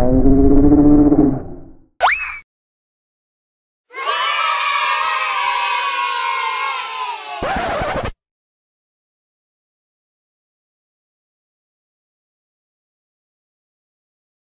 and